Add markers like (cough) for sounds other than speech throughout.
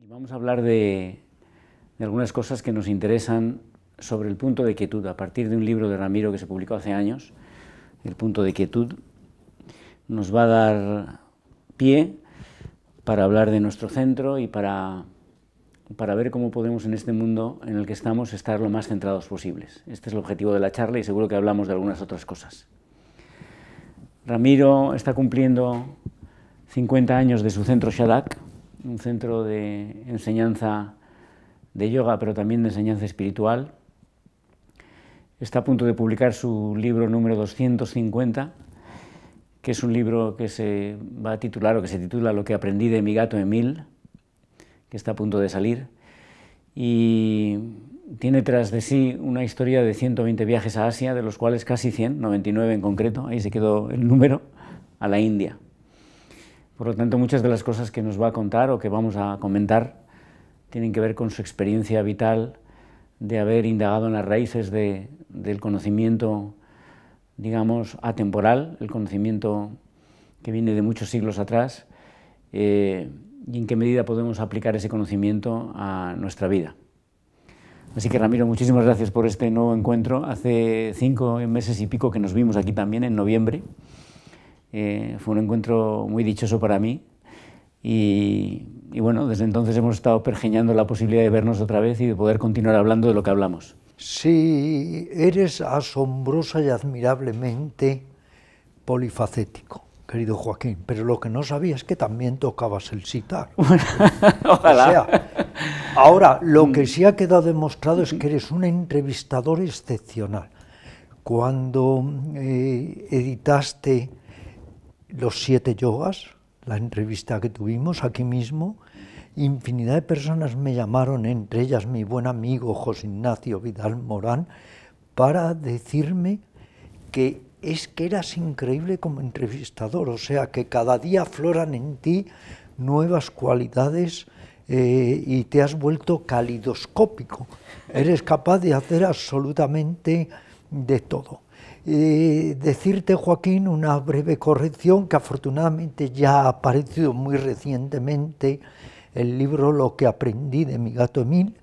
Y vamos a hablar de, algunas cosas que nos interesan sobre el punto de quietud, a partir de un libro de Ramiro que se publicó hace años, El punto de quietud, nos va a dar pie para hablar de nuestro centro y para, para ver cómo podemos en este mundo en el que estamos estar lo más centrados posibles. Este es el objetivo de la charla y seguro que hablamos de algunas otras cosas. Ramiro está cumpliendo 50 años de su centro Shadak, un centro de enseñanza de yoga, pero también de enseñanza espiritual. Está a punto de publicar su libro número 250, que es un libro que se va a titular o que se titula Lo que aprendí de mi gato Emil, que está a punto de salir. Y tiene tras de sí una historia de 120 viajes a Asia, de los cuales casi 100, 99 en concreto, ahí se quedó el número, a la India. Por lo tanto, muchas de las cosas que nos va a contar o que vamos a comentar tienen que ver con su experiencia vital de haber indagado en las raíces de, del conocimiento, digamos, atemporal, el conocimiento que viene de muchos siglos atrás, eh, y en qué medida podemos aplicar ese conocimiento a nuestra vida. Así que Ramiro, muchísimas gracias por este nuevo encuentro. Hace cinco meses y pico que nos vimos aquí también, en noviembre. Eh, fue un encuentro muy dichoso para mí y, y, bueno, desde entonces hemos estado pergeñando la posibilidad de vernos otra vez y de poder continuar hablando de lo que hablamos. Sí, eres asombrosa y admirablemente polifacético, querido Joaquín, pero lo que no sabía es que también tocabas el sitar. (laughs) Ojalá. O sea, ahora, lo que sí ha quedado demostrado es que eres un entrevistador excepcional. Cuando eh, editaste los siete yogas, la entrevista que tuvimos aquí mismo, infinidad de personas me llamaron, entre ellas mi buen amigo José Ignacio Vidal Morán, para decirme que es que eras increíble como entrevistador, o sea, que cada día afloran en ti nuevas cualidades eh, y te has vuelto calidoscópico. (laughs) Eres capaz de hacer absolutamente de todo. Decirte, Joaquín, una breve corrección que afortunadamente ya ha aparecido muy recientemente el libro Lo que aprendí de mi gato Emil,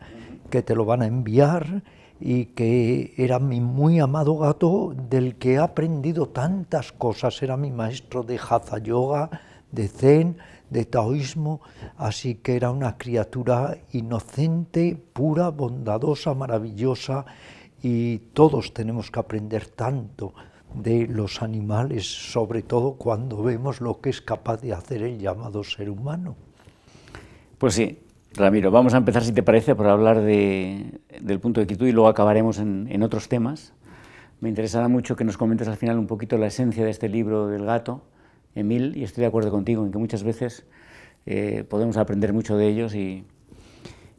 que te lo van a enviar y que era mi muy amado gato del que he aprendido tantas cosas, era mi maestro de Hatha Yoga, de Zen, de taoísmo, así que era una criatura inocente, pura, bondadosa, maravillosa y todos tenemos que aprender tanto de los animales, sobre todo cuando vemos lo que es capaz de hacer el llamado ser humano. Pues sí, Ramiro, vamos a empezar, si te parece, por hablar de, del punto de quietud y luego acabaremos en, en, otros temas. Me interesará mucho que nos comentes al final un poquito la esencia de este libro del gato, Emil, y estoy de acuerdo contigo en que muchas veces eh, podemos aprender mucho de ellos y,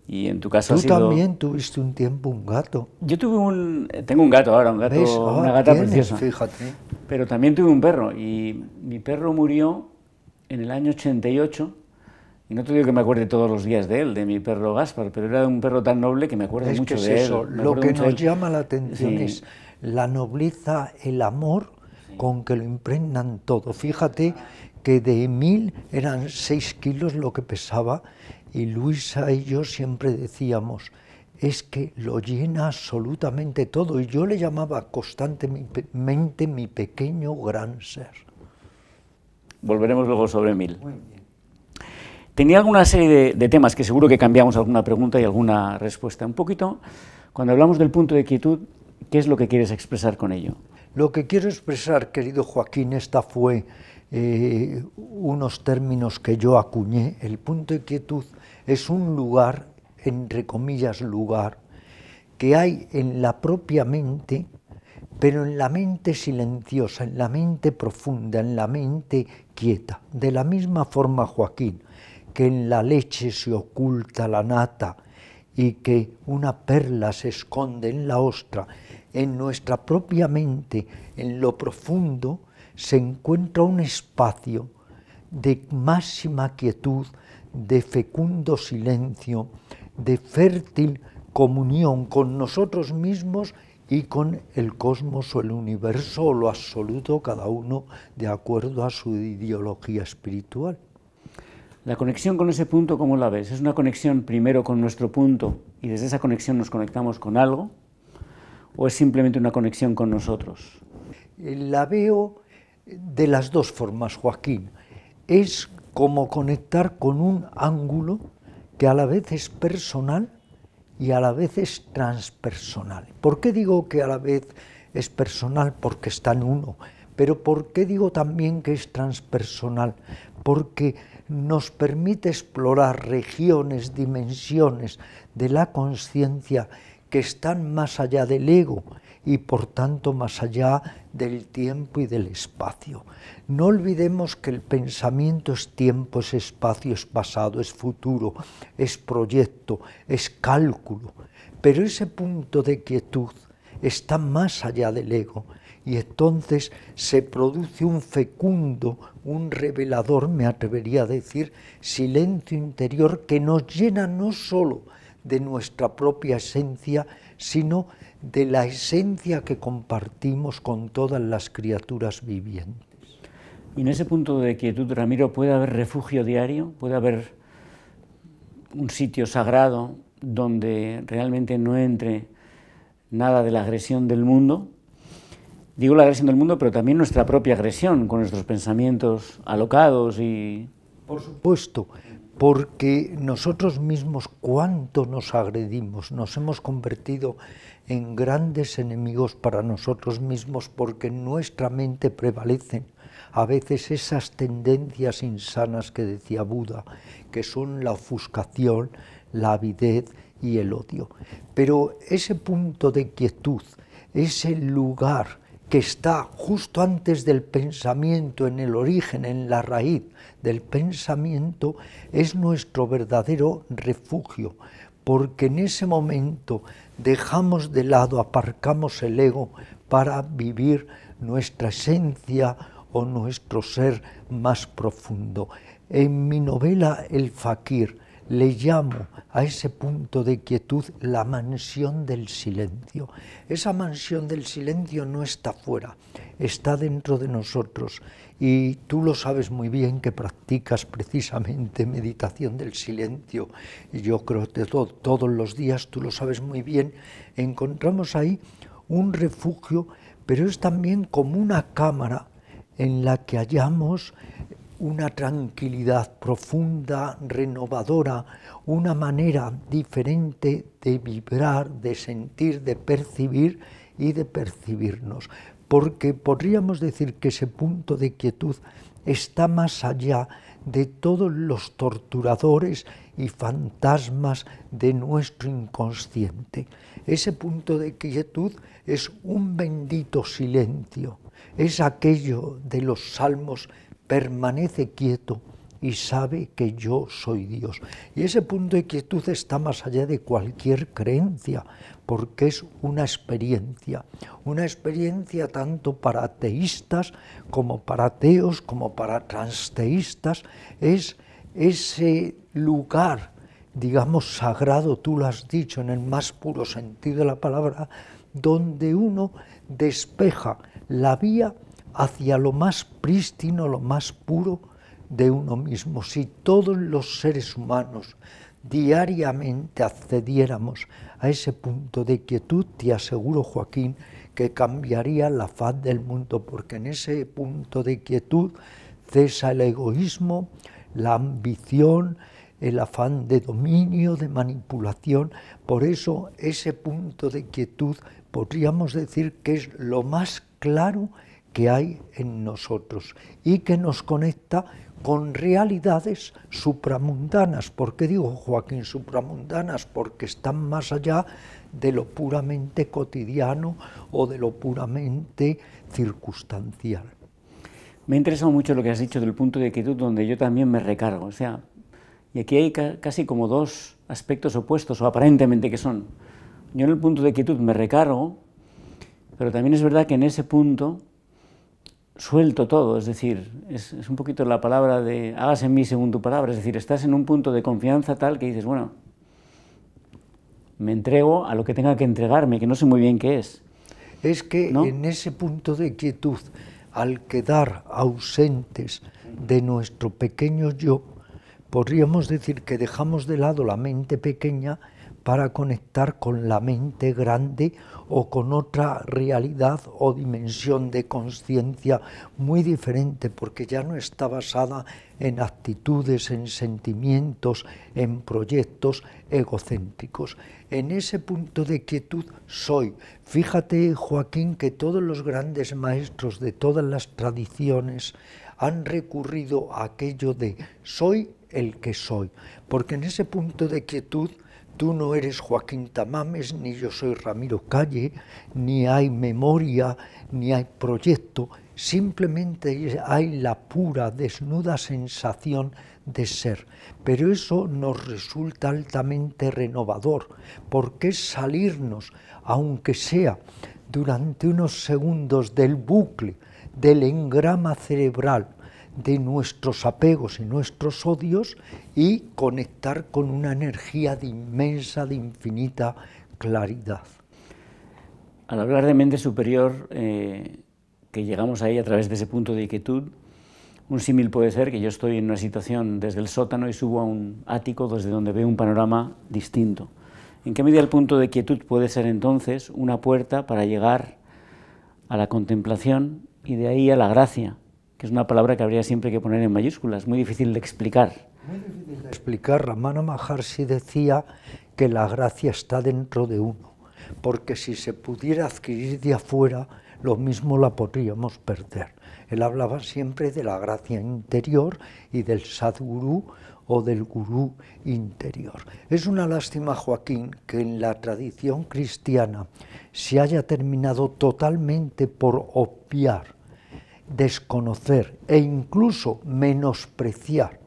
y en tu caso Tú ha sido... también tuviste un tiempo un gato. Yo tuve un... Tengo un gato ahora, un gato, ¿Ves? Ah, una gata tienes, preciosa. Fíjate. Pero también tuve un perro y mi perro murió en el año 88 y no te digo que me acuerde todos los días de él, de mi perro Gaspar, pero era un perro tan noble que me acuerdo Es mucho que es de eso, él. lo que nos llama la atención Sí. es la nobleza, el amor con que lo impregnan todo. Fíjate que de Emil eran seis kilos lo que pesaba y Luisa y yo siempre decíamos, es que lo llena absolutamente todo. Y yo le llamaba constantemente mi pequeño gran ser. Volveremos luego sobre Emil. Tenía alguna serie de, de, temas que seguro que cambiamos alguna pregunta y alguna respuesta. Un poquito, cuando hablamos del punto de quietud, ¿qué es lo que quieres expresar con ello? Lo que quiero expresar, querido Joaquín, esta fue eh, unos términos que yo acuñé. El punto de quietud es un lugar, entre comillas, lugar, que hay en la propia mente, pero en la mente silenciosa, en la mente profunda, en la mente quieta. De la misma forma, Joaquín, que en la leche se oculta la nata y que una perla se esconde en la ostra, en nuestra propia mente, en lo profundo, se encuentra un espacio de máxima quietud, de fecundo silencio, de fértil comunión con nosotros mismos y con el cosmos o el universo o lo absoluto, cada uno de acuerdo a su ideología espiritual. La conexión con ese punto, ¿cómo la ves? ¿Es una conexión primero con nuestro punto y desde esa conexión nos conectamos con algo? ¿O es simplemente una conexión con nosotros? La veo de las dos formas, Joaquín. Es como conectar con un ángulo que a la vez es personal y a la vez es transpersonal. ¿Por qué digo que a la vez es personal? Porque está en uno. Pero ¿por qué digo también que es transpersonal? Porque nos permite explorar regiones, dimensiones de la conciencia que están más allá del ego y por tanto más allá del tiempo y del espacio. No olvidemos que el pensamiento es tiempo, es espacio, es pasado, es futuro, es proyecto, es cálculo, pero ese punto de quietud está más allá del ego y entonces se produce un fecundo, un revelador, me atrevería a decir, silencio interior que nos llena no sólo de nuestra propia esencia, sino de la esencia que compartimos con todas las criaturas vivientes. Y en ese punto de quietud, Ramiro, ¿puede haber refugio diario? ¿Puede haber un sitio sagrado donde realmente no entre nada de la agresión del mundo? Digo la agresión del mundo, pero también nuestra propia agresión, con nuestros pensamientos alocados y... Por supuesto, porque nosotros mismos cuánto nos agredimos, nos hemos convertido en grandes enemigos para nosotros mismos porque en nuestra mente prevalecen a veces esas tendencias insanas que decía Buda, que son la ofuscación, la avidez y el odio. Pero ese punto de quietud, ese lugar que está justo antes del pensamiento, en el origen, en la raíz del pensamiento, es nuestro verdadero refugio, porque en ese momento dejamos de lado, aparcamos el ego para vivir nuestra esencia o nuestro ser más profundo. En mi novela El Fakir le llamo a ese punto de quietud la mansión del silencio. Esa mansión del silencio no está fuera, está dentro de nosotros. Y tú lo sabes muy bien que practicas precisamente meditación del silencio. Y yo creo que todos los días, tú lo sabes muy bien, encontramos ahí un refugio, pero es también como una cámara en la que hallamos una tranquilidad profunda, renovadora, una manera diferente de vibrar, de sentir, de percibir y de percibirnos. Porque podríamos decir que ese punto de quietud está más allá de todos los torturadores y fantasmas de nuestro inconsciente. Ese punto de quietud es un bendito silencio, es aquello de los salmos permanece quieto y sabe que yo soy Dios. Y ese punto de quietud está más allá de cualquier creencia, porque es una experiencia, una experiencia tanto para ateístas como para ateos, como para transteístas, es ese lugar, digamos, sagrado, tú lo has dicho en el más puro sentido de la palabra, donde uno despeja la vía hacia lo más prístino, lo más puro de uno mismo. Si todos los seres humanos diariamente accediéramos a ese punto de quietud, te aseguro, Joaquín, que cambiaría la faz del mundo, porque en ese punto de quietud cesa el egoísmo, la ambición, el afán de dominio, de manipulación. Por eso ese punto de quietud podríamos decir que es lo más claro que hay en nosotros y que nos conecta con realidades supramundanas. ¿Por qué digo, Joaquín, supramundanas? Porque están más allá de lo puramente cotidiano o de lo puramente circunstancial. Me ha interesado mucho lo que has dicho del punto de quietud donde yo también me recargo. O sea, y aquí hay casi como dos aspectos opuestos, o aparentemente que son. Yo en el punto de quietud me recargo, pero también es verdad que en ese punto suelto todo, es decir, es, un poquito la palabra de hagas en mí según tu palabra, es decir, estás en un punto de confianza tal que dices, bueno, me entrego a lo que tenga que entregarme, que no sé muy bien qué es. Es que en ese punto de quietud, al quedar ausentes de nuestro pequeño yo, podríamos decir que dejamos de lado la mente pequeña para conectar con la mente grande o con otra realidad o dimensión de conciencia muy diferente, porque ya no está basada en actitudes, en sentimientos, en proyectos egocéntricos. En ese punto de quietud soy. Fíjate, Joaquín, que todos los grandes maestros de todas las tradiciones han recurrido a aquello de soy el que soy, porque en ese punto de quietud Tú no eres Joaquín Tamames, ni yo soy Ramiro Calle, ni hay memoria, ni hay proyecto, simplemente hay la pura, desnuda sensación de ser. Pero eso nos resulta altamente renovador, porque es salirnos, aunque sea durante unos segundos, del bucle, del engrama cerebral de nuestros apegos y nuestros odios y conectar con una energía de inmensa, de infinita claridad. Al hablar de mente superior, eh, que llegamos ahí a través de ese punto de quietud, un símil puede ser que yo estoy en una situación desde el sótano y subo a un ático desde donde veo un panorama distinto. ¿En qué medida el punto de quietud puede ser entonces una puerta para llegar a la contemplación y de ahí a la gracia? Que es una palabra que habría siempre que poner en mayúsculas, muy difícil de explicar. Muy difícil de explicar. Ramana Maharshi decía que la gracia está dentro de uno, porque si se pudiera adquirir de afuera, lo mismo la podríamos perder. Él hablaba siempre de la gracia interior y del sadguru o del gurú interior. Es una lástima, Joaquín, que en la tradición cristiana se haya terminado totalmente por obviar desconocer e incluso menospreciar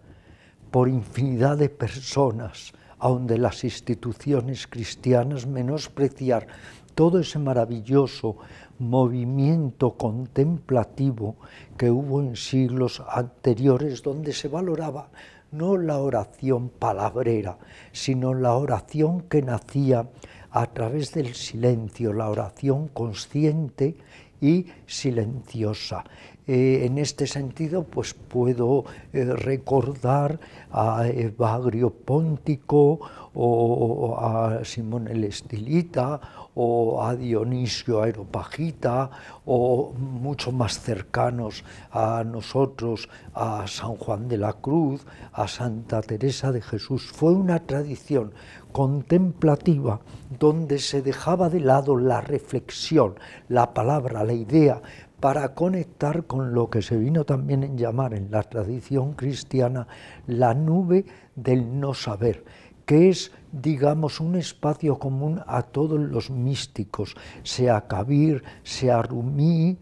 por infinidad de personas, aun de las instituciones cristianas, menospreciar todo ese maravilloso movimiento contemplativo que hubo en siglos anteriores donde se valoraba no la oración palabrera, sino la oración que nacía a través del silencio, la oración consciente y silenciosa. Eh, en este sentido, pues puedo eh, recordar a Evagrio Póntico o a Simón el Estilita o a Dionisio Aeropagita o mucho más cercanos a nosotros, a San Juan de la Cruz, a Santa Teresa de Jesús. Fue una tradición contemplativa donde se dejaba de lado la reflexión, la palabra, la idea, para conectar con lo que se vino también en llamar en la tradición cristiana la nube del no saber, que es, digamos, un espacio común a todos los místicos, sea Kabir, sea Rumi,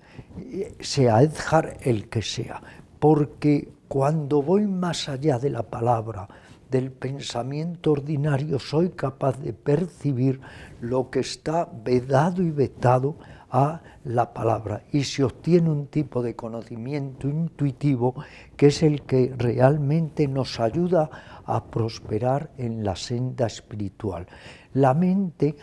sea Edhar, el que sea, porque cuando voy más allá de la palabra, del pensamiento ordinario, soy capaz de percibir lo que está vedado y vetado a la palabra y se obtiene un tipo de conocimiento intuitivo que es el que realmente nos ayuda a prosperar en la senda espiritual. La mente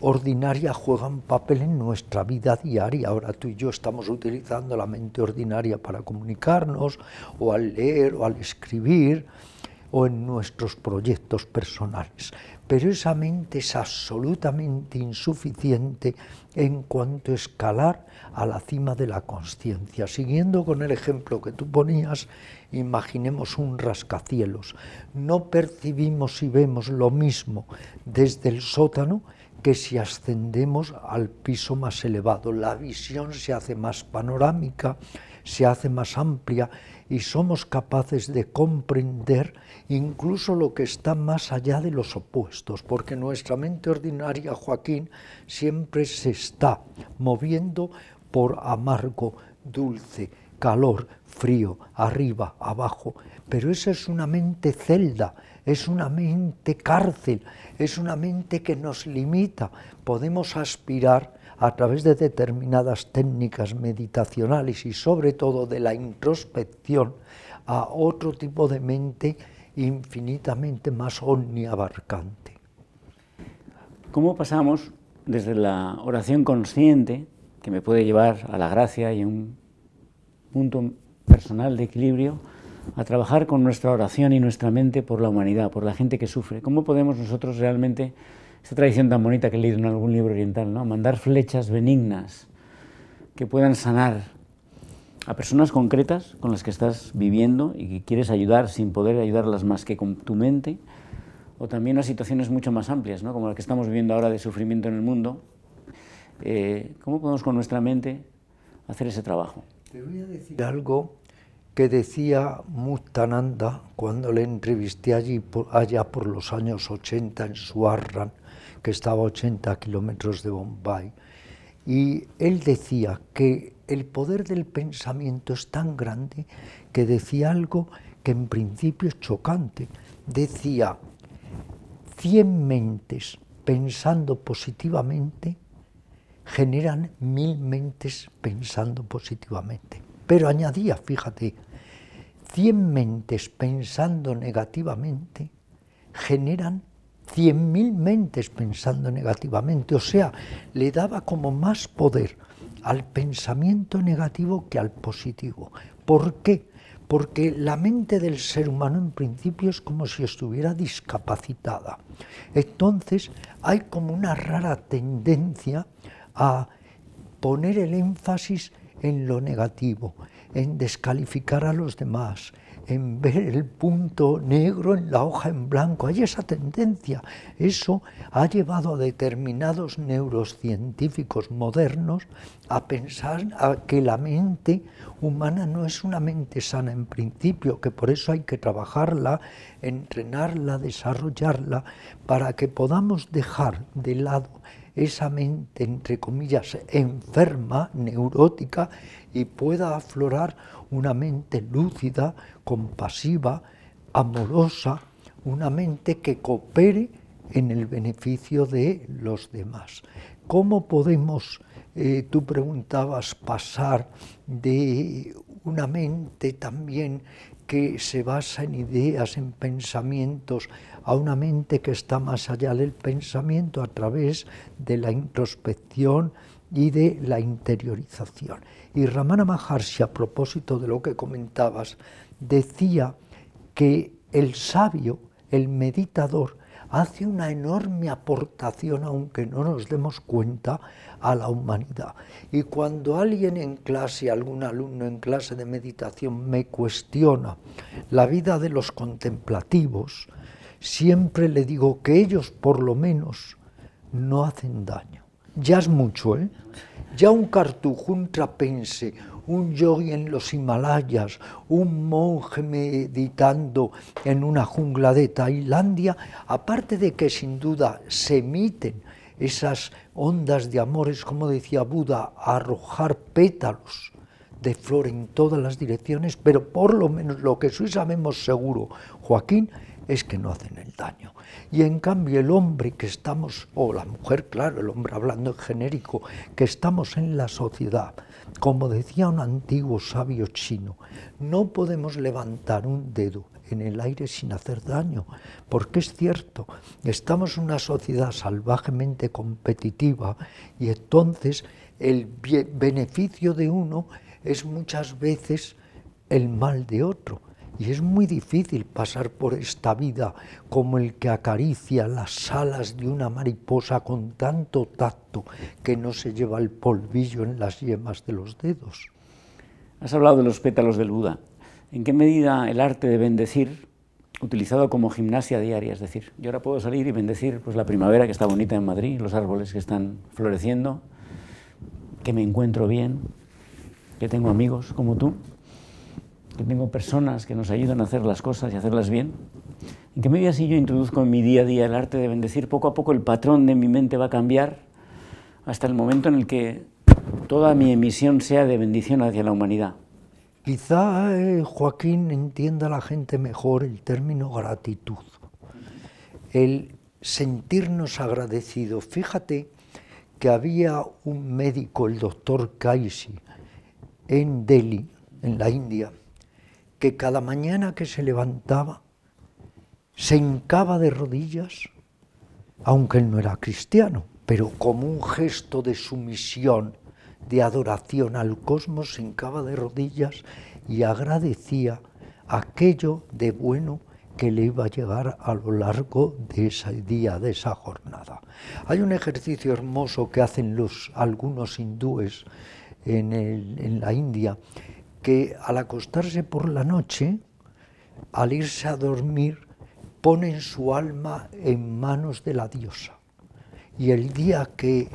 ordinaria juega un papel en nuestra vida diaria. Ahora tú y yo estamos utilizando la mente ordinaria para comunicarnos o al leer o al escribir o en nuestros proyectos personales. Pero esa mente es absolutamente insuficiente en cuanto a escalar a la cima de la conciencia. Siguiendo con el ejemplo que tú ponías, imaginemos un rascacielos. No percibimos y vemos lo mismo desde el sótano que si ascendemos al piso más elevado. La visión se hace más panorámica, se hace más amplia y somos capaces de comprender incluso lo que está más allá de los opuestos, porque nuestra mente ordinaria, Joaquín, siempre se está moviendo por amargo, dulce, calor, frío, arriba, abajo, pero esa es una mente celda, es una mente cárcel, es una mente que nos limita. Podemos aspirar a través de determinadas técnicas meditacionales y sobre todo de la introspección a otro tipo de mente infinitamente más omniabarcante. ¿Cómo pasamos desde la oración consciente, que me puede llevar a la gracia y a un punto personal de equilibrio, a trabajar con nuestra oración y nuestra mente por la humanidad, por la gente que sufre. ¿Cómo podemos nosotros realmente, esta tradición tan bonita que he leído en algún libro oriental, ¿no? mandar flechas benignas que puedan sanar a personas concretas con las que estás viviendo y que quieres ayudar sin poder ayudarlas más que con tu mente, o también a situaciones mucho más amplias, ¿no? como la que estamos viviendo ahora de sufrimiento en el mundo. Eh, ¿Cómo podemos con nuestra mente hacer ese trabajo? Te voy a decir algo que decía Muktananda cuando le entrevisté allí allá por los años 80 en Suarran, que estaba a 80 kilómetros de Bombay. Y él decía que el poder del pensamiento es tan grande que decía algo que en principio es chocante. Decía, 100 mentes pensando positivamente generan mil mentes pensando positivamente. Pero añadía, fíjate, cien mentes pensando negativamente generan cien mil mentes pensando negativamente. O sea, le daba como más poder al pensamiento negativo que al positivo. ¿Por qué? Porque la mente del ser humano en principio es como si estuviera discapacitada. Entonces hay como una rara tendencia a poner el énfasis en lo negativo, en descalificar a los demás, en ver el punto negro en la hoja en blanco. Hay esa tendencia. Eso ha llevado a determinados neurocientíficos modernos a pensar que la mente humana no es una mente sana en principio, que por eso hay que trabajarla, entrenarla, desarrollarla, para que podamos dejar de lado esa mente, entre comillas, enferma, neurótica, y pueda aflorar una mente lúcida, compasiva, amorosa, una mente que coopere en el beneficio de los demás. ¿Cómo podemos, eh, tú preguntabas, pasar de una mente también que se basa en ideas, en pensamientos, a una mente que está más allá del pensamiento a través de la introspección y de la interiorización. Y Ramana Maharshi, a propósito de lo que comentabas, decía que el sabio, el meditador, hace una enorme aportación, aunque no nos demos cuenta, a la humanidad. Y cuando alguien en clase, algún alumno en clase de meditación me cuestiona la vida de los contemplativos, siempre le digo que ellos por lo menos no hacen daño. Ya es mucho, ¿eh? Ya un cartujo, un trapense, un yogi en los Himalayas, un monje meditando en una jungla de Tailandia, aparte de que sin duda se emiten esas ondas de amores, como decía Buda, arrojar pétalos de flor en todas las direcciones, pero por lo menos lo que sí sabemos seguro, Joaquín, es que no hacen el daño. Y en cambio el hombre que estamos, o la mujer, claro, el hombre hablando en genérico, que estamos en la sociedad, como decía un antiguo sabio chino, no podemos levantar un dedo en el aire sin hacer daño, porque es cierto, estamos en una sociedad salvajemente competitiva y entonces el beneficio de uno es muchas veces el mal de otro. Y es muy difícil pasar por esta vida como el que acaricia las alas de una mariposa con tanto tacto que no se lleva el polvillo en las yemas de los dedos. Has hablado de los pétalos del Buda. ¿En qué medida el arte de bendecir, utilizado como gimnasia diaria, es decir, yo ahora puedo salir y bendecir pues, la primavera que está bonita en Madrid, los árboles que están floreciendo, que me encuentro bien, que tengo amigos como tú, que tengo personas que nos ayudan a hacer las cosas y hacerlas bien. ¿En qué medida si yo introduzco en mi día a día el arte de bendecir, poco a poco el patrón de mi mente va a cambiar hasta el momento en el que toda mi emisión sea de bendición hacia la humanidad? Quizá eh, Joaquín entienda la gente mejor el término gratitud, el sentirnos agradecidos. Fíjate que había un médico, el doctor Kaisi, en Delhi, en la India, que cada mañana que se levantaba se hincaba de rodillas, aunque él no era cristiano, pero como un gesto de sumisión, de adoración al cosmos, se hincaba de rodillas y agradecía aquello de bueno que le iba a llegar a lo largo de ese día, de esa jornada. Hay un ejercicio hermoso que hacen los, algunos hindúes en, en la India, que al acostarse por la noche, al irse a dormir, ponen su alma en manos de la diosa. Y el día que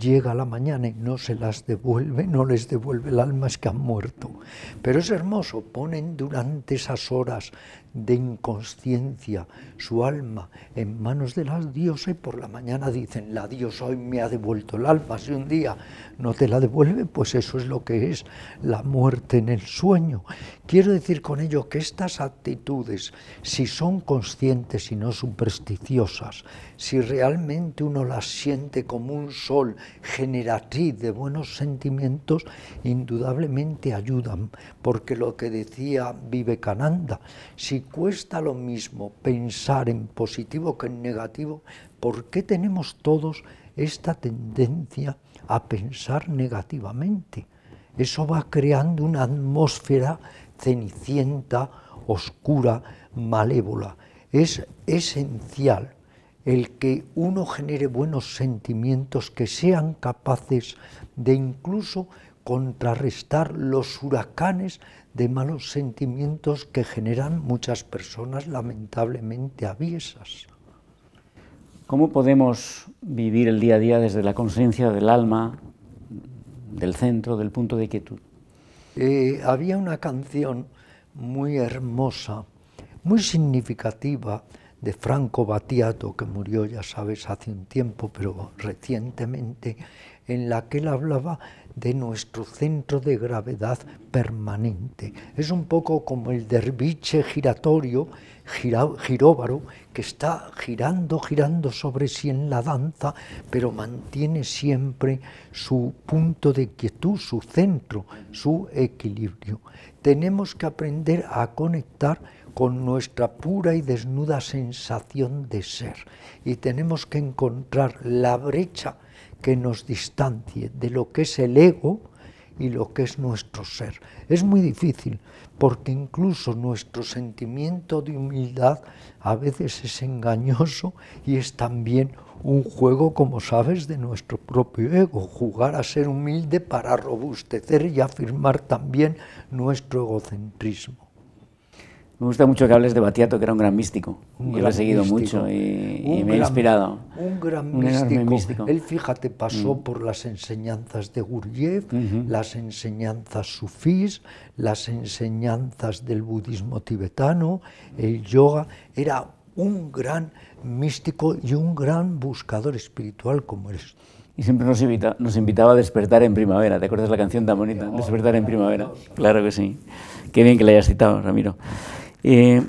llega la mañana y no se las devuelve, no les devuelve el alma, es que han muerto. Pero es hermoso, ponen durante esas horas de inconsciencia su alma en manos de la diosa y por la mañana dicen, la diosa hoy me ha devuelto el alma, si un día no te la devuelve, pues eso es lo que es la muerte en el sueño. Quiero decir con ello que estas actitudes, si son conscientes y no supersticiosas, si realmente uno las siente como un sol generatriz de buenos sentimientos, indudablemente ayudan, porque lo que decía Vivekananda, si cuesta lo mismo pensar en positivo que en negativo, ¿por qué tenemos todos esta tendencia a pensar negativamente? Eso va creando una atmósfera cenicienta, oscura, malévola. Es esencial el que uno genere buenos sentimientos que sean capaces de incluso contrarrestar los huracanes de malos sentimientos que generan muchas personas lamentablemente aviesas. ¿Cómo podemos vivir el día a día desde la conciencia del alma, del centro, del punto de quietud? Eh, había una canción muy hermosa, muy significativa, de Franco Battiato, que murió, ya sabes, hace un tiempo, pero recientemente, en la que él hablaba de nuestro centro de gravedad permanente. Es un poco como el derviche giratorio, giróbaro, que está girando, girando sobre sí en la danza, pero mantiene siempre su punto de quietud, su centro, su equilibrio. Tenemos que aprender a conectar con nuestra pura y desnuda sensación de ser. Y tenemos que encontrar la brecha que nos distancie de lo que es el ego y lo que es nuestro ser. Es muy difícil porque incluso nuestro sentimiento de humildad a veces es engañoso y es también un juego, como sabes, de nuestro propio ego, jugar a ser humilde para robustecer y afirmar también nuestro egocentrismo. Me gusta mucho que hables de Batiato, que era un gran místico. Yo lo he seguido mucho y, me ha inspirado. Un gran místico. Él, fíjate, pasó mm. por las enseñanzas de Gurdjieff, las enseñanzas sufís, las enseñanzas del budismo tibetano, el yoga. Era un gran místico y un gran buscador espiritual como eres y siempre nos, nos invitaba a despertar en primavera. ¿Te acuerdas la canción tan bonita? Despertar en primavera. Claro que sí. Qué bien que la hayas citado, Ramiro. Eh,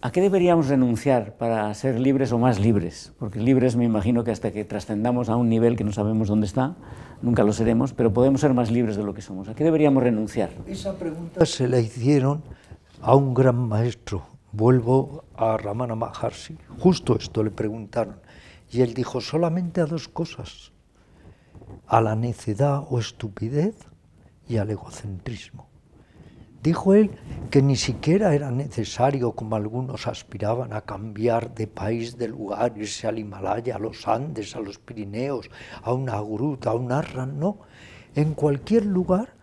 ¿A qué deberíamos renunciar para ser libres o más libres? Porque libres me imagino que hasta que trascendamos a un nivel que no sabemos dónde está, nunca lo seremos, pero podemos ser más libres de lo que somos. ¿A qué deberíamos renunciar? Esa pregunta se la hicieron a un gran maestro. Vuelvo a Ramana Maharshi. Justo esto le preguntaron. Y él dijo solamente a dos cosas. A la necedad o estupidez y al egocentrismo. Dijo él que ni siquiera era necesario, como algunos aspiraban, a cambiar de país, de lugar, irse al Himalaya, a los Andes, a los Pirineos, a una gruta, a un arran, no. En cualquier lugar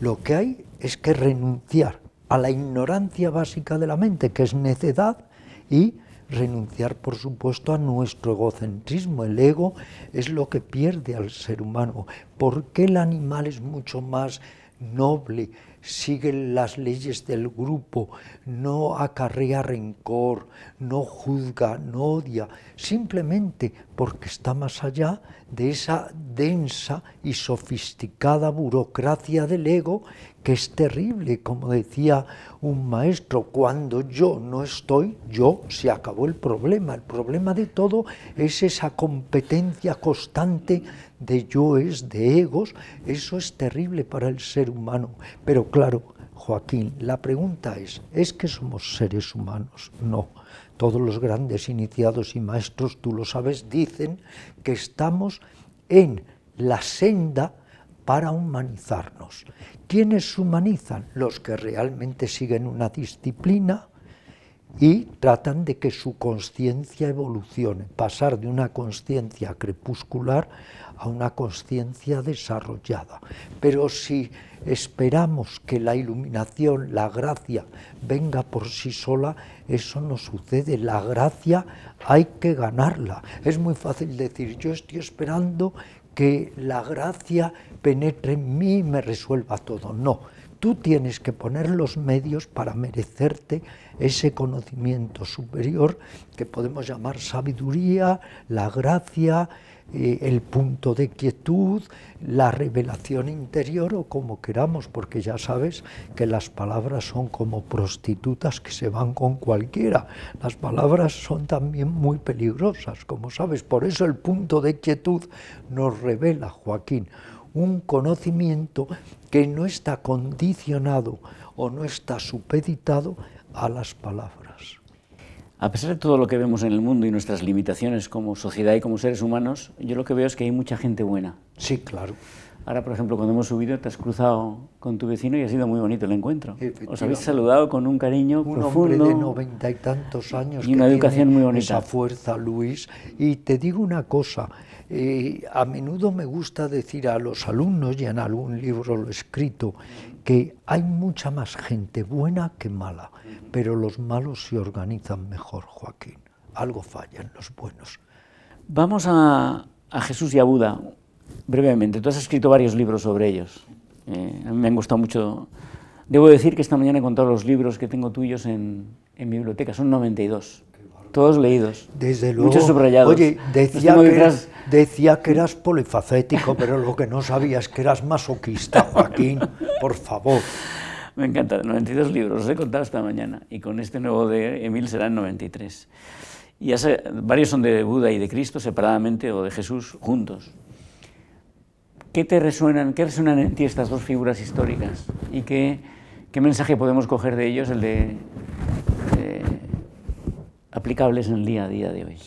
lo que hay es que renunciar a la ignorancia básica de la mente, que es necedad, y renunciar, por supuesto, a nuestro egocentrismo. El ego es lo que pierde al ser humano. ¿Por qué el animal es mucho más noble? Sigue las leyes del grupo, no acarrea rencor, no juzga, no odia, simplemente porque está más allá de esa densa y sofisticada burocracia del ego que es terrible, como decía un maestro, cuando yo no estoy, yo se acabó el problema. El problema de todo es esa competencia constante de yoes, de egos, eso es terrible para el ser humano. Pero claro, Joaquín, la pregunta es, ¿es que somos seres humanos? No. Todos los grandes iniciados y maestros, tú lo sabes, dicen que estamos en la senda para humanizarnos. ¿Quiénes humanizan? Los que realmente siguen una disciplina y tratan de que su conciencia evolucione, pasar de una conciencia crepuscular a una conciencia desarrollada. Pero si esperamos que la iluminación, la gracia, venga por sí sola, eso no sucede. La gracia hay que ganarla. Es muy fácil decir, yo estoy esperando que la gracia penetre en mí y me resuelva todo. No, tú tienes que poner los medios para merecerte ese conocimiento superior que podemos llamar sabiduría, la gracia, eh, el punto de quietud, la revelación interior o como queramos, porque ya sabes que las palabras son como prostitutas que se van con cualquiera. Las palabras son también muy peligrosas, como sabes. Por eso el punto de quietud nos revela, Joaquín, un conocimiento que no está condicionado o no está supeditado a las palabras. A pesar de todo lo que vemos en el mundo y nuestras limitaciones como sociedad y como seres humanos, yo lo que veo es que hay mucha gente buena. Sí, claro. Ahora, por ejemplo, cuando hemos subido, te has cruzado con tu vecino y ha sido muy bonito el encuentro. Os habéis saludado con un cariño un profundo. hombre de noventa y tantos años. Y una educación muy bonita. Esa fuerza, Luis. Y te digo una cosa, eh, a menudo me gusta decir a los alumnos, y en algún libro lo he escrito, que hay mucha más gente buena que mala, pero los malos se organizan mejor, Joaquín. Algo falla en los buenos. Vamos a, Jesús y a Buda, brevemente. Tú has escrito varios libros sobre ellos. Eh, me han gustado mucho. Debo decir que esta mañana he contado los libros que tengo tuyos en, en mi biblioteca, son 92 todos leídos. Desde luego. Muchos subrayados. Oye, decía que, eras, decía que eras polifacético, pero lo que no sabía es que eras masoquista, Joaquín, por favor. Me encanta, 92 libros, os he contado esta mañana, y con este nuevo de Emil serán 93. Y varios son de Buda y de Cristo separadamente o de Jesús juntos. ¿Qué te resuenan, qué resuenan en ti estas dos figuras históricas? ¿Y qué, mensaje podemos coger de ellos, el de aplicables en el día a día de hoy.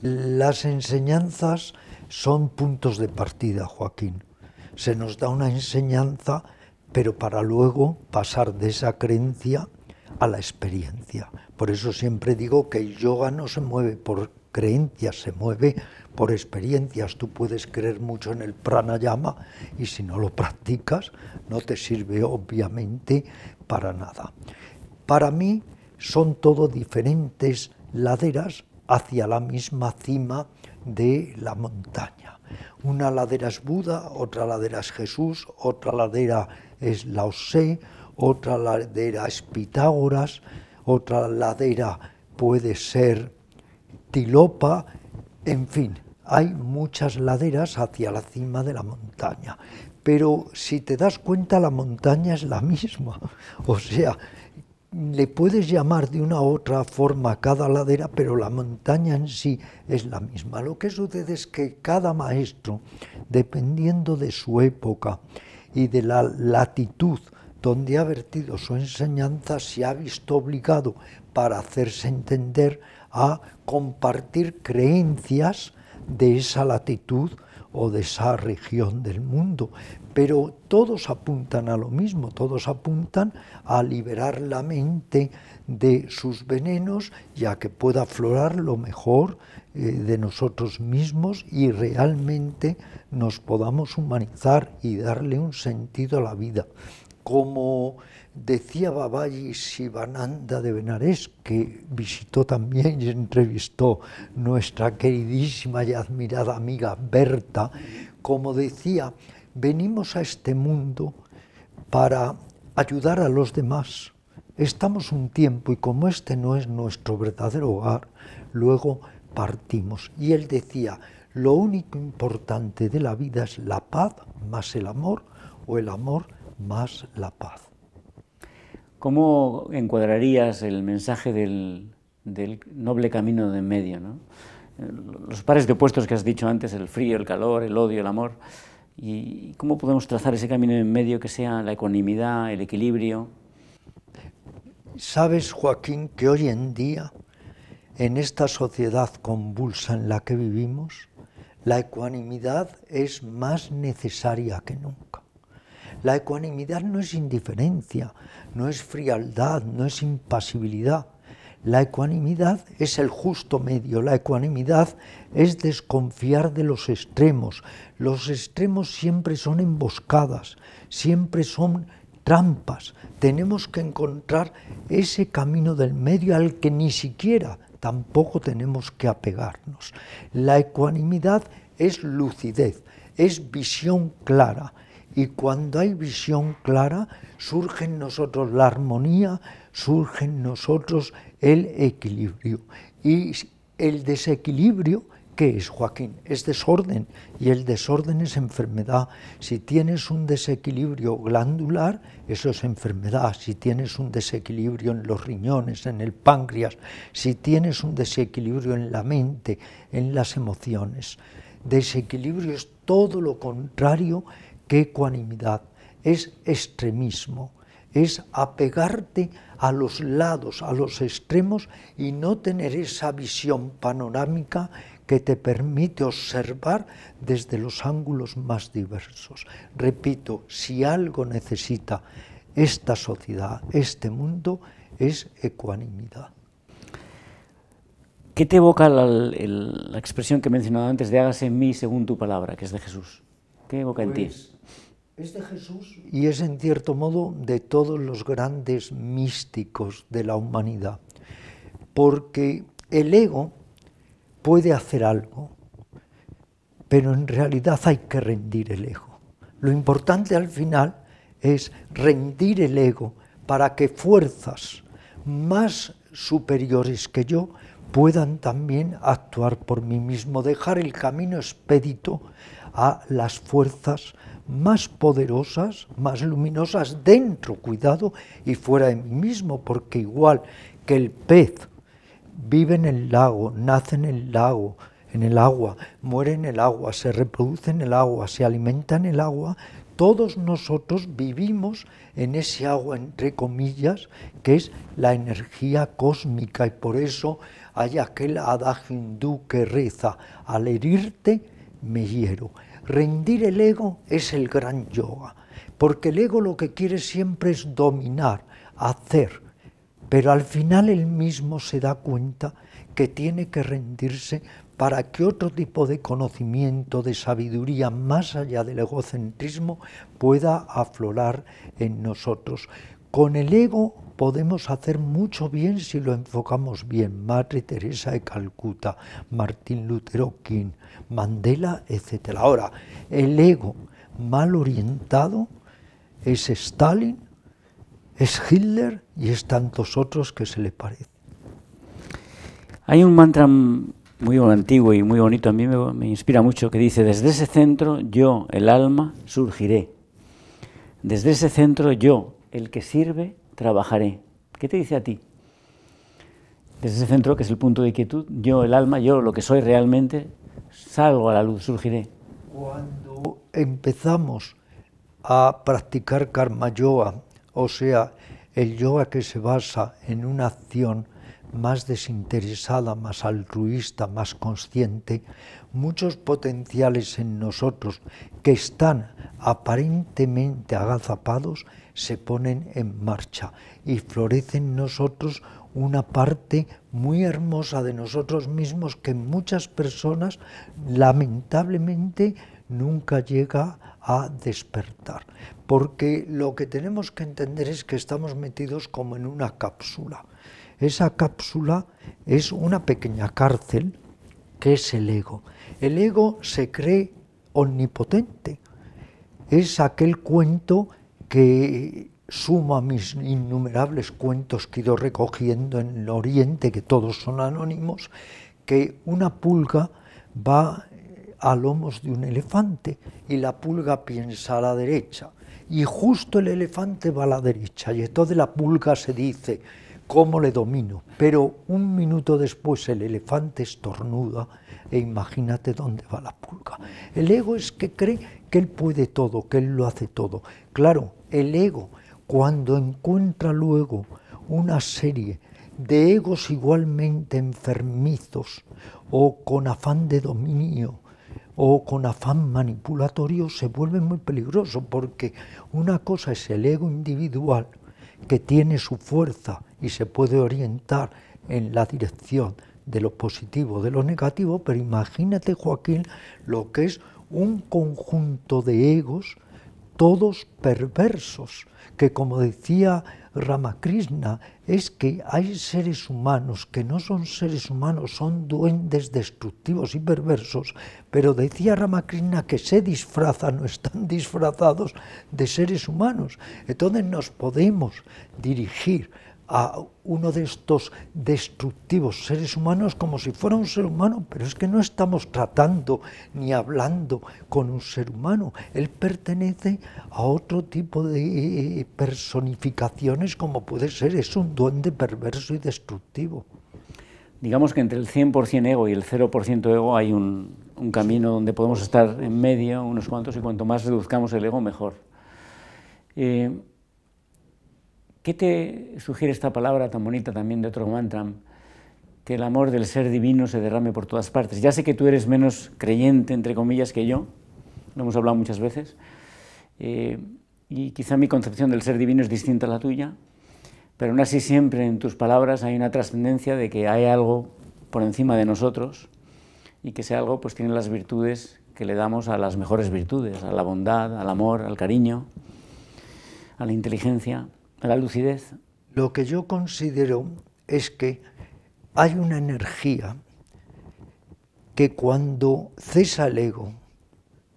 Las enseñanzas son puntos de partida, Joaquín. Se nos da una enseñanza, pero para luego pasar de esa creencia a la experiencia. Por eso siempre digo que el yoga no se mueve por creencias, se mueve por experiencias. Tú puedes creer mucho en el pranayama y si no lo practicas no te sirve obviamente para nada. Para mí son todo diferentes laderas hacia la misma cima de la montaña. Una ladera es Buda, otra ladera es Jesús, otra ladera es Lao Tse, otra ladera es Pitágoras, otra ladera puede ser Tilopa, en fin, hay muchas laderas hacia la cima de la montaña. Pero si te das cuenta, la montaña es la misma. (laughs) O sea, le puedes llamar de una u otra forma a cada ladera, pero la montaña en sí es la misma. Lo que sucede es que cada maestro, dependiendo de su época y de la latitud donde ha vertido su enseñanza, se ha visto obligado para hacerse entender a compartir creencias de esa latitud o de esa región del mundo pero todos apuntan a lo mismo, todos apuntan a liberar la mente de sus venenos y a que pueda aflorar lo mejor eh, de nosotros mismos y realmente nos podamos humanizar y darle un sentido a la vida. Como decía Babaji Sivananda de Benares, que visitó también y entrevistó nuestra queridísima y admirada amiga Berta, como decía, venimos a este mundo para ayudar a los demás. Estamos un tiempo y como este no es nuestro verdadero hogar, luego partimos. Y él decía, lo único importante de la vida es la paz más el amor o el amor más la paz. ¿Cómo encuadrarías el mensaje del, noble camino de en medio? Los pares de opuestos que has dicho antes, el frío, el calor, el odio, el amor, ¿Y cómo podemos trazar ese camino en medio que sea la ecuanimidad, el equilibrio? Sabes, Joaquín, que hoy en día, en esta sociedad convulsa en la que vivimos, la ecuanimidad es más necesaria que nunca. La ecuanimidad no es indiferencia, no es frialdad, no es impasibilidad. La ecuanimidad es el justo medio, la ecuanimidad es desconfiar de los extremos. Los extremos siempre son emboscadas, siempre son trampas. Tenemos que encontrar ese camino del medio al que ni siquiera tampoco tenemos que apegarnos. La ecuanimidad es lucidez, es visión clara. Y cuando hay visión clara, surge en nosotros la armonía, surge en nosotros el equilibrio. Y el desequilibrio, ¿qué es, Joaquín? Es desorden. Y el desorden es enfermedad. Si tienes un desequilibrio glandular, eso es enfermedad. Si tienes un desequilibrio en los riñones, en el páncreas, si tienes un desequilibrio en la mente, en las emociones. Desequilibrio es todo lo contrario que ecuanimidad. Es extremismo es apegarte a los lados, a los extremos y no tener esa visión panorámica que te permite observar desde los ángulos más diversos. Repito, si algo necesita esta sociedad, este mundo, es ecuanimidad. ¿Qué te evoca la, expresión que he mencionado antes de hágase en mí según tu palabra, que es de Jesús? ¿Qué evoca en ti? Es de Jesús y es en cierto modo de todos los grandes místicos de la humanidad, porque el ego puede hacer algo, pero en realidad hay que rendir el ego. Lo importante al final es rendir el ego para que fuerzas más superiores que yo puedan también actuar por mí mismo, dejar el camino expedito a las fuerzas más poderosas, más luminosas dentro, cuidado, y fuera de mí mismo, porque igual que el pez vive en el lago, nace en el lago, en el agua, muere en el agua, se reproduce en el agua, se alimenta en el agua, todos nosotros vivimos en ese agua, entre comillas, que es la energía cósmica, y por eso hay aquel adagio hindú que reza, al herirte me hiero. Rendir el ego es el gran yoga, porque el ego lo que quiere siempre es dominar, hacer, pero al final él mismo se da cuenta que tiene que rendirse para que otro tipo de conocimiento, de sabiduría más allá del egocentrismo pueda aflorar en nosotros. Con el ego podemos hacer mucho bien si lo enfocamos bien. Madre Teresa de Calcuta, Martín Lutero King, Mandela, etc. Ahora, el ego mal orientado es Stalin, es Hitler y es tantos otros que se le parecen. Hay un mantra muy antiguo y muy bonito, a mí me, me inspira mucho, que dice, desde ese centro yo, el alma, surgiré. Desde ese centro yo, el que sirve, trabajaré. ¿Qué te dice a ti? Desde ese centro, que es el punto de quietud, yo, el alma, yo, lo que soy realmente, salgo a la luz, surgiré. Cuando empezamos a practicar karma yoga, o sea, el yoga que se basa en una acción más desinteresada, más altruista, más consciente, muchos potenciales en nosotros que están aparentemente agazapados se ponen en marcha y florece en nosotros una parte muy hermosa de nosotros mismos que muchas personas lamentablemente nunca llega a despertar. Porque lo que tenemos que entender es que estamos metidos como en una cápsula. Esa cápsula es una pequeña cárcel que es el ego. El ego se cree omnipotente. Es aquel cuento que suma mis innumerables cuentos que he ido recogiendo en el Oriente, que todos son anónimos, que una pulga va a lomos de un elefante y la pulga piensa a la derecha y justo el elefante va a la derecha y entonces la pulga se dice, ¿cómo le domino? Pero un minuto después el elefante estornuda e imagínate dónde va la pulga. El ego es que cree que él puede todo, que él lo hace todo. Claro, el ego, cuando encuentra luego una serie de egos igualmente enfermizos o con afán de dominio o con afán manipulatorio se vuelve muy peligroso porque una cosa es el ego individual que tiene su fuerza y se puede orientar en la dirección de lo positivo, de lo negativo, pero imagínate Joaquín lo que es un conjunto de egos todos perversos, que como decía Ramakrishna, es que hay seres humanos que no son seres humanos, son duendes destructivos y perversos, pero decía Ramakrishna que se disfrazan o están disfrazados de seres humanos. Entonces nos podemos dirigir a uno de estos destructivos seres humanos como si fuera un ser humano, pero es que no estamos tratando ni hablando con un ser humano. Él pertenece a otro tipo de personificaciones como puede ser, es un duende perverso y destructivo. Digamos que entre el 100% ego y el 0% ego hay un, camino donde podemos estar en medio, unos cuantos, y cuanto más reduzcamos el ego, mejor. Eh, ¿Qué te sugiere esta palabra tan bonita también de otro mantra? Que el amor del ser divino se derrame por todas partes. Ya sé que tú eres menos creyente, entre comillas, que yo, lo hemos hablado muchas veces, eh, y quizá mi concepción del ser divino es distinta a la tuya, pero aún así siempre en tus palabras hay una trascendencia de que hay algo por encima de nosotros y que ese algo pues tiene las virtudes que le damos a las mejores virtudes, a la bondad, al amor, al cariño, a la inteligencia la lucidez? Lo que yo considero es que hay una energía que cuando cesa el ego,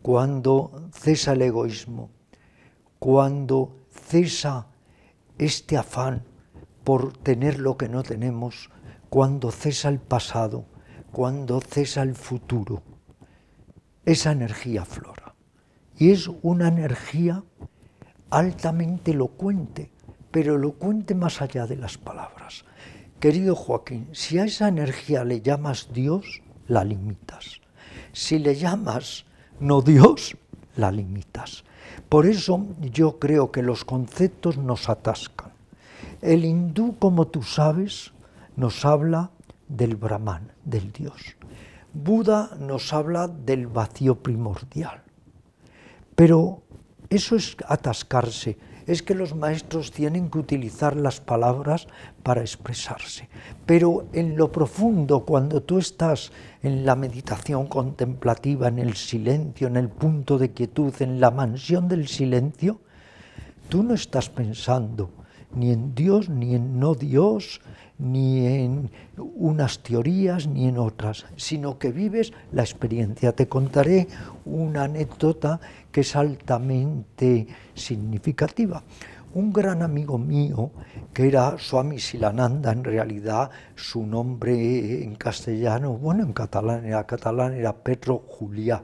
cuando cesa el egoísmo, cuando cesa este afán por tener lo que no tenemos, cuando cesa el pasado, cuando cesa el futuro, esa energía flora. Y es una energía altamente elocuente, pero lo cuente más allá de las palabras. Querido Joaquín, si a esa energía le llamas Dios, la limitas. Si le llamas no Dios, la limitas. Por eso yo creo que los conceptos nos atascan. El hindú, como tú sabes, nos habla del Brahman, del Dios. Buda nos habla del vacío primordial. Pero eso es atascarse es que los maestros tienen que utilizar las palabras para expresarse. Pero en lo profundo, cuando tú estás en la meditación contemplativa, en el silencio, en el punto de quietud, en la mansión del silencio, tú no estás pensando ni en Dios, ni en no Dios, ni en unas teorías, ni en otras, sino que vives la experiencia. Te contaré una anécdota que es altamente significativa. Un gran amigo mío, que era Swami Silananda, en realidad su nombre en castellano, bueno, en catalán era catalán, era Petro Juliá.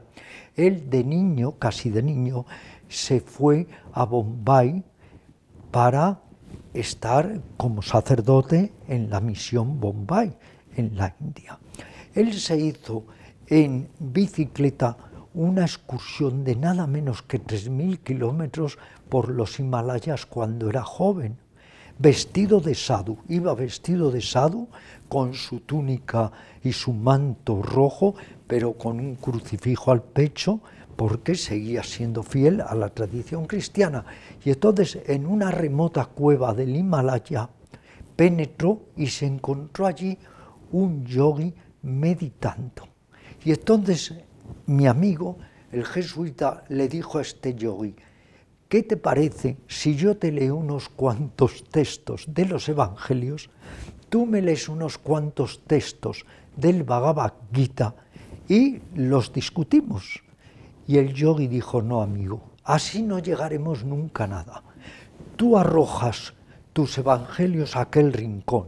Él de niño, casi de niño, se fue a Bombay para estar como sacerdote en la misión Bombay, en la India. Él se hizo en bicicleta una excursión de nada menos que 3.000 kilómetros por los Himalayas cuando era joven, vestido de sadhu, iba vestido de sadhu con su túnica y su manto rojo, pero con un crucifijo al pecho, porque seguía siendo fiel a la tradición cristiana. Y entonces en una remota cueva del Himalaya penetró y se encontró allí un yogi meditando. Y entonces mi amigo, el jesuita, le dijo a este yogi, ¿qué te parece si yo te leo unos cuantos textos de los evangelios, tú me lees unos cuantos textos del Bhagavad Gita y los discutimos? Y el yogi dijo, no amigo, así no llegaremos nunca a nada. Tú arrojas tus evangelios a aquel rincón,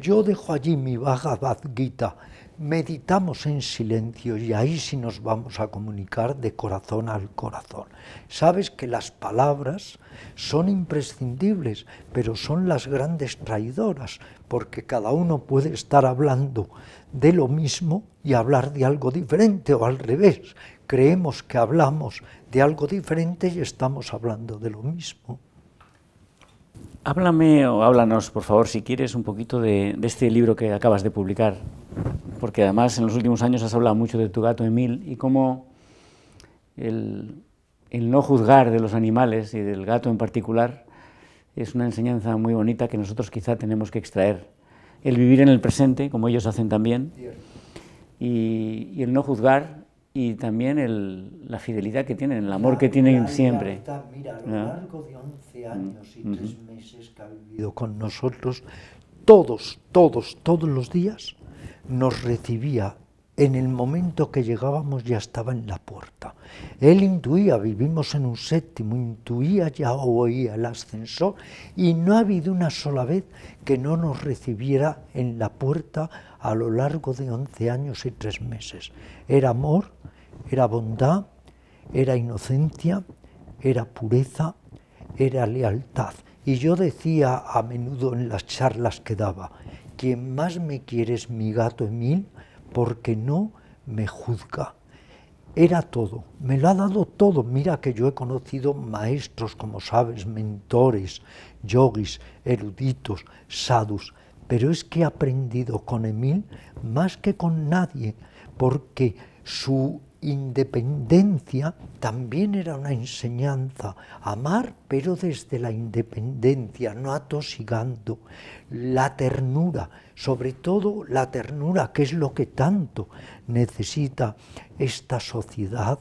yo dejo allí mi Bhagavad Gita, meditamos en silencio y ahí sí nos vamos a comunicar de corazón al corazón. Sabes que las palabras son imprescindibles, pero son las grandes traidoras, porque cada uno puede estar hablando de lo mismo y hablar de algo diferente o al revés. Creemos que hablamos de algo diferente y estamos hablando de lo mismo. Háblame o háblanos, por favor, si quieres, un poquito de, este libro que acabas de publicar, porque además en los últimos años has hablado mucho de tu gato Emil y cómo el, el no juzgar de los animales y del gato en particular es una enseñanza muy bonita que nosotros quizá tenemos que extraer. El vivir en el presente, como ellos hacen también, y, y el no juzgar y también el, la fidelidad que tienen, el amor La- que tienen la siempre. lealtad, Mira, a lo largo de 11 años y Mm, 3 meses que ha vivido con nosotros, todos, todos, todos los días nos recibía. En el momento que llegábamos ya estaba en la puerta. Él intuía, vivimos en un séptimo, intuía, ya oía el ascensor y no ha habido una sola vez que no nos recibiera en la puerta a lo largo de 11 años y 3 meses. Era amor, era bondad, era inocencia, era pureza, era lealtad. Y yo decía a menudo en las charlas que daba, quien más me quiere es mi gato Emil porque no me juzga. Era todo, me lo ha dado todo. Mira que yo he conocido maestros, como sabes, mentores, yogis, eruditos, sadhus, pero es que he aprendido con Emil más que con nadie, porque su independencia también era una enseñanza. Amar, pero desde la independencia, no atosigando. La ternura, sobre todo la ternura, que es lo que tanto necesita esta sociedad.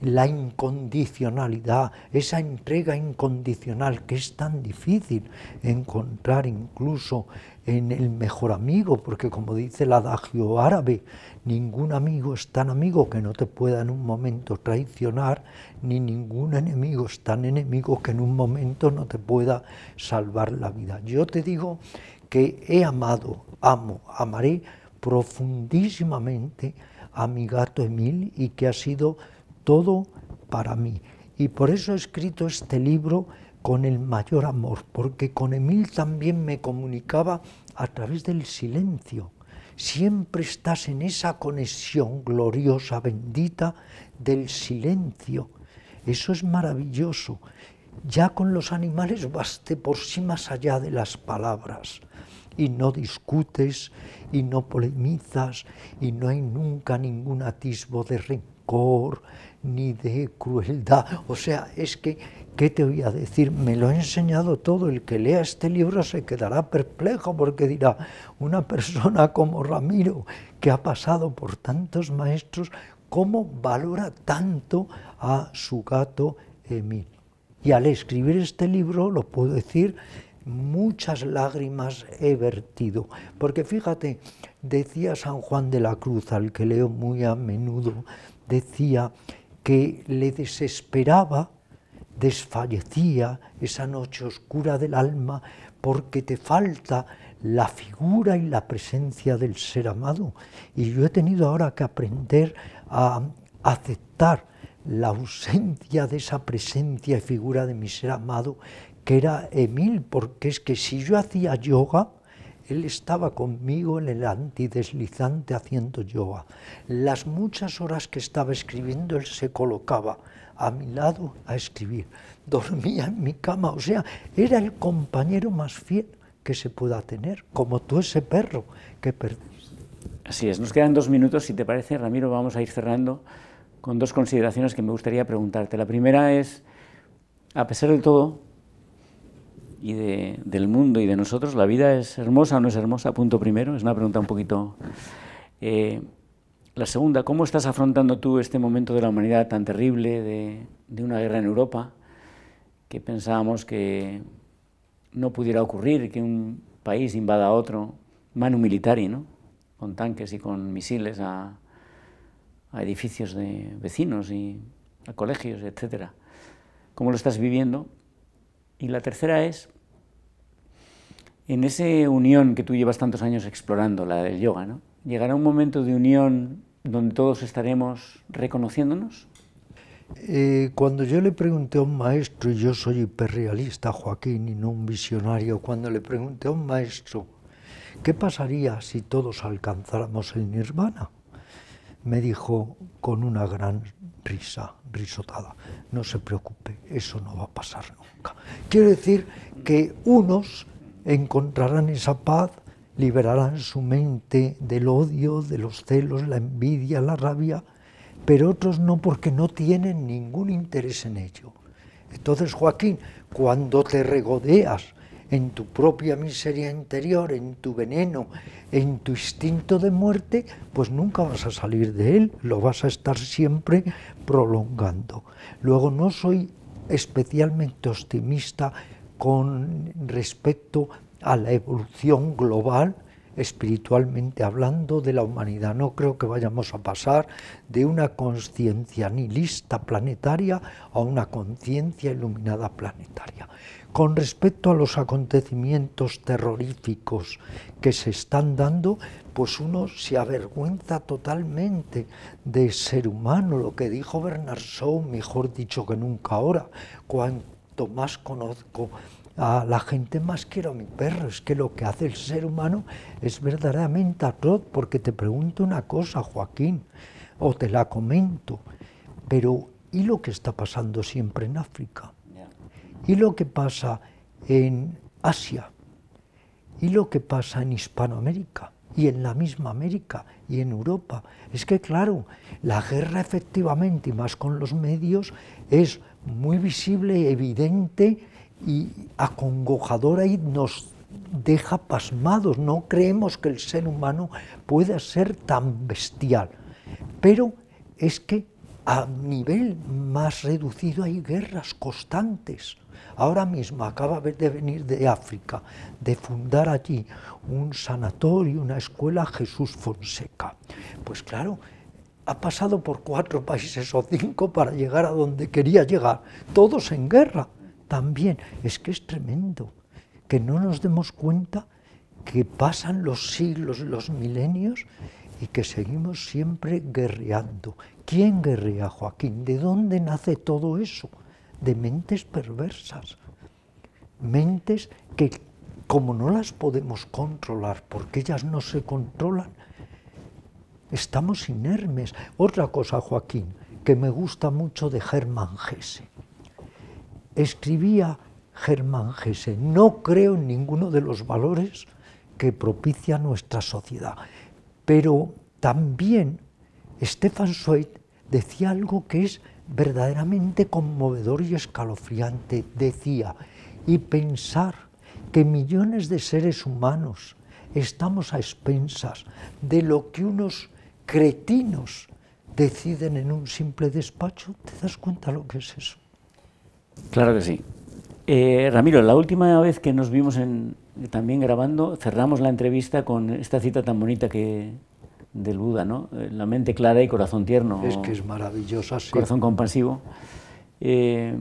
La incondicionalidad, esa entrega incondicional que es tan difícil encontrar incluso en el mejor amigo, porque como dice el adagio árabe, ningún amigo es tan amigo que no te pueda en un momento traicionar, ni ningún enemigo es tan enemigo que en un momento no te pueda salvar la vida. Yo te digo que he amado, amo, amaré profundísimamente a mi gato Emil y que ha sido todo para mí. Y por eso he escrito este libro con el mayor amor, porque con Emil también me comunicaba a través del silencio. Siempre estás en esa conexión gloriosa, bendita del silencio. Eso es maravilloso. Ya con los animales baste por sí más allá de las palabras y no discutes y no polemizas y no hay nunca ningún atisbo de rencor ni de crueldad. O sea, es que, ¿qué te voy a decir? Me lo he enseñado todo. El que lea este libro se quedará perplejo porque dirá, una persona como Ramiro, que ha pasado por tantos maestros, ¿cómo valora tanto a su gato Emil? Y al escribir este libro, lo puedo decir, muchas lágrimas he vertido. Porque fíjate, decía San Juan de la Cruz, al que leo muy a menudo, decía que le desesperaba, desfallecía esa noche oscura del alma, porque te falta la figura y la presencia del ser amado. Y yo he tenido ahora que aprender a aceptar la ausencia de esa presencia y figura de mi ser amado, que era Emil, porque es que si yo hacía yoga, él estaba conmigo en el antideslizante haciendo yoga. Las muchas horas que estaba escribiendo, él se colocaba a mi lado a escribir. Dormía en mi cama, o sea, era el compañero más fiel que se pueda tener, como tú ese perro que perdiste. Así es, nos quedan dos minutos, si te parece, Ramiro, vamos a ir cerrando con dos consideraciones que me gustaría preguntarte. La primera es, a pesar de todo, y de, del mundo y de nosotros, ¿la vida es hermosa o no es hermosa? Punto primero, es una pregunta un poquito... Eh, la segunda, ¿cómo estás afrontando tú este momento de la humanidad tan terrible, de, una guerra en Europa, que pensábamos que no pudiera ocurrir, que un país invada a otro, manu militari, ¿no? con tanques y con misiles a, edificios de vecinos y a colegios, etcétera. ¿Cómo lo estás viviendo? Y la tercera es, en esa unión que tú llevas tantos años explorando, la del yoga, ¿no? ¿Llegará un momento de unión donde todos estaremos reconociéndonos? Eh, cuando yo le pregunté a un maestro, y yo soy hiperrealista, Joaquín, y no un visionario, cuando le pregunté a un maestro, ¿qué pasaría si todos alcanzáramos el nirvana? Me dijo con una gran risa, risotada, no se preocupe, eso no va a pasar nunca. Quiero decir que unos encontrarán esa paz, liberarán su mente del odio, de los celos, la envidia, la rabia, pero otros no porque no tienen ningún interés en ello. Entonces, Joaquín, cuando te regodeas en tu propia miseria interior, en tu veneno, en tu instinto de muerte, pues nunca vas a salir de él, lo vas a estar siempre prolongando. Luego no soy especialmente optimista con respecto a la evolución global, espiritualmente hablando, de la humanidad. No creo que vayamos a pasar de una conciencia nihilista planetaria a una conciencia iluminada planetaria. Con respecto a los acontecimientos terroríficos que se están dando, pues uno se avergüenza totalmente de ser humano, lo que dijo Bernard Shaw, mejor dicho que nunca ahora, cuanto más conozco a la gente más quiero a mi perro. Es que lo que hace el ser humano es verdaderamente atroz, porque te pregunto una cosa, Joaquín, o te la comento, pero ¿y lo que está pasando siempre en África? ¿Y lo que pasa en Asia? ¿Y lo que pasa en Hispanoamérica? y en la misma América y en Europa. Es que claro, la guerra efectivamente, y más con los medios, es muy visible, evidente y acongojadora y nos deja pasmados. No creemos que el ser humano pueda ser tan bestial. Pero es que a nivel más reducido hay guerras constantes. Ahora mismo acaba de venir de África, de fundar allí un sanatorio, una escuela Jesús Fonseca. Pues claro, ha pasado por cuatro países o cinco para llegar a donde quería llegar, todos en guerra también. Es que es tremendo que no nos demos cuenta que pasan los siglos, los milenios y que seguimos siempre guerreando. ¿Quién guerrea, Joaquín? ¿De dónde nace todo eso? De mentes perversas. Mentes que, como no las podemos controlar, porque ellas no se controlan, estamos inermes. Otra cosa, Joaquín, que me gusta mucho de Germán Gese escribía Germán Gese, no creo en ninguno de los valores que propicia nuestra sociedad, pero también Stefan Zweig decía algo que es verdaderamente conmovedor y escalofriante. Decía, y pensar que millones de seres humanos estamos a expensas de lo que unos cretinos deciden en un simple despacho, ¿te das cuenta lo que es eso? Claro que sí. Eh, Ramiro, la última vez que nos vimos en, también grabando, cerramos la entrevista con esta cita tan bonita que del Buda, ¿no? Eh, la mente clara y corazón tierno. Es que es maravillosa, sí. Corazón compasivo. Eh,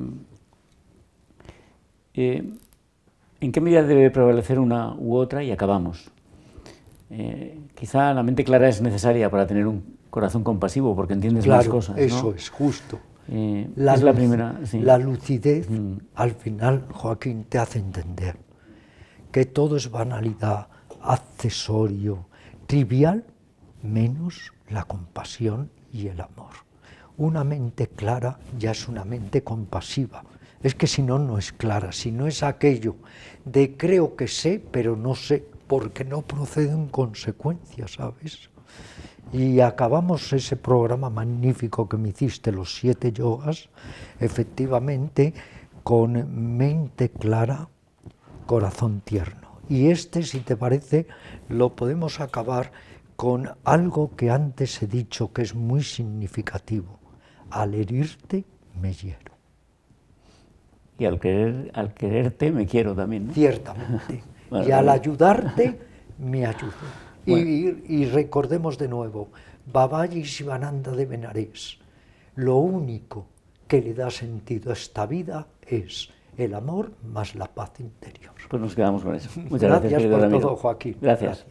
¿En qué medida debe prevalecer una u otra? Y acabamos. quizá la mente clara es necesaria para tener un corazón compasivo, porque entiendes las cosas. Eso es justo. Eh, la, es la primera. La lucidez, mm. al final, Joaquín, te hace entender que todo es banalidad, accesorio, trivial, menos la compasión y el amor. Una mente clara ya es una mente compasiva. Es que si no, no es clara, si no es aquello de creo que sé, pero no sé, porque no procede en consecuencia, ¿sabes? Y acabamos ese programa magnífico que me hiciste, los siete yogas, efectivamente con mente clara, corazón tierno. Y este, si te parece, lo podemos acabar con algo que antes he dicho que es muy significativo. Al herirte, me hiero. Y al, querer, al quererte, me quiero también. Ciertamente. (laughs) y al ayudarte, me ayudo. Y, recordemos de nuevo, Babaji Shivananda de Benares, lo único que le da sentido a esta vida es el amor más la paz interior. Pues nos quedamos con eso. Muchas gracias, gracias por todo, Joaquín. gracias.